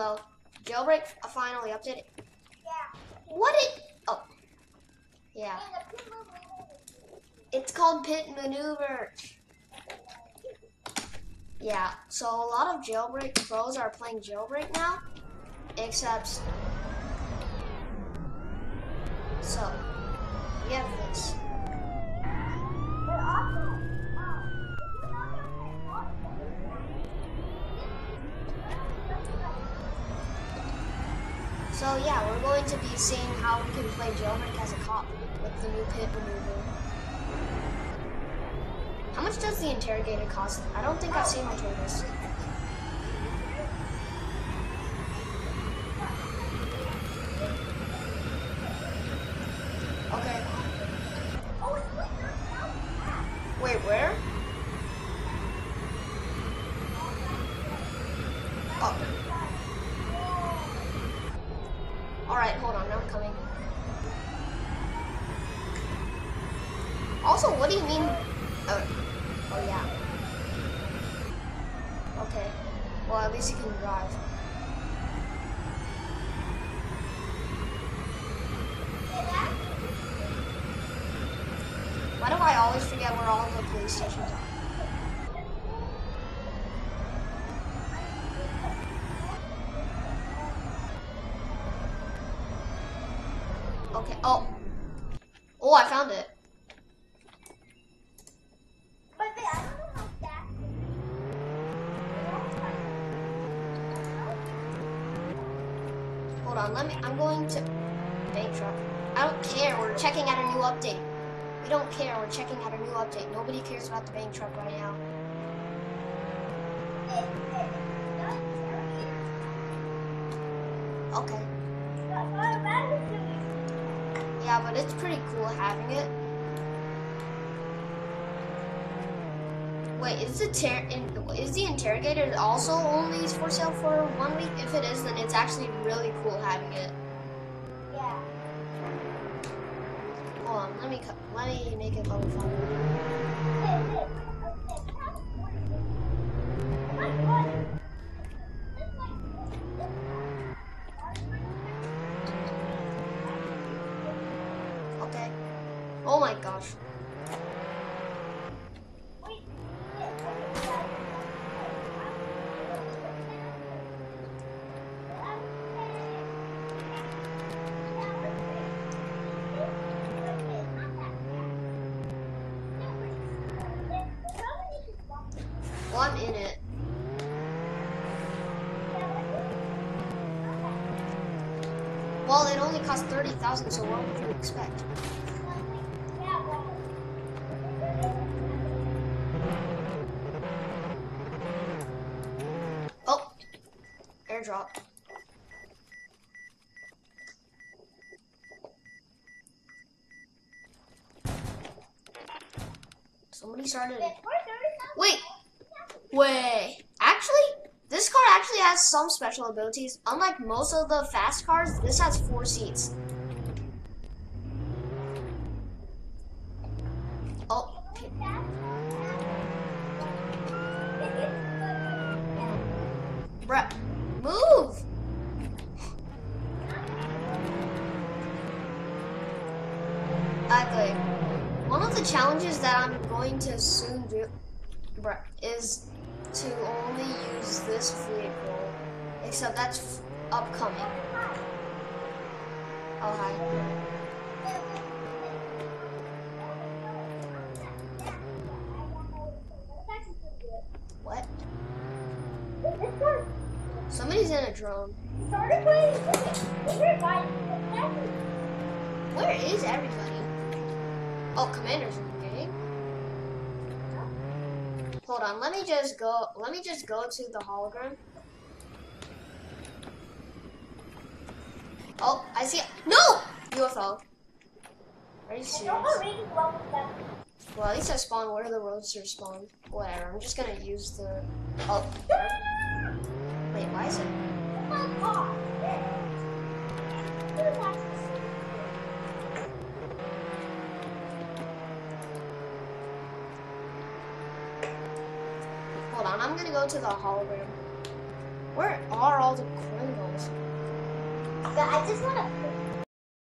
Hello. Jailbreak finally updated. Yeah. What it? Oh. Yeah. And the people moving. It's called pit maneuver. Yeah, so a lot of jailbreak pros are playing jailbreak now, except so we have this. But also, um, if you're not gonna play multiplayer, So yeah, we're going to be seeing how we can play jailbreak as a cop with the new pit maneuver. How much does the interrogator cost? I don't think I've seen much of this. Okay. Wait, where? Oh. Alright, hold on, I'm coming. Also, what do you mean? Oh, oh yeah. Okay. Well, at least you can drive. Why do I always forget where all the police stations are? Okay. Oh. Oh, I found it. But wait, I don't know how fast Hold on. Let me. I'm going to bank truck. I don't care. We're checking out a new update. We don't care. We're checking out a new update. Nobody cares about the bank truck right now. Okay. Yeah, but it's pretty cool having it. Wait, is the ter- is the interrogator also only for sale for one week? If it is, then it's actually really cool having it. Yeah. Hold on, let me let me make it level five. Hey, hey, okay, that's wonderful. My god. This like- Okay. Oh my gosh. I'm in it. Well, it only costs thirty thousand. So what would you expect? Oh, airdrop. Somebody started. Wait, wait. Actually, this car actually has some special abilities. Unlike most of the fast cars, this has four seats. Oh, move! One of the challenges that I'm going to soon do, is to only use this vehicle. Except that's upcoming. Oh, hi. What? Somebody's in a drone. Where is everybody? Oh, Commander's in. Hold on, let me just go. Let me just go to the hologram. Oh, I see. No UFO. Are you serious? Well, at least I spawned where the roadsters spawn. Whatever. I'm just gonna use the. Oh. Wait, why is it? I'm gonna go to the hall room. Where are all the criminals? But I just wanna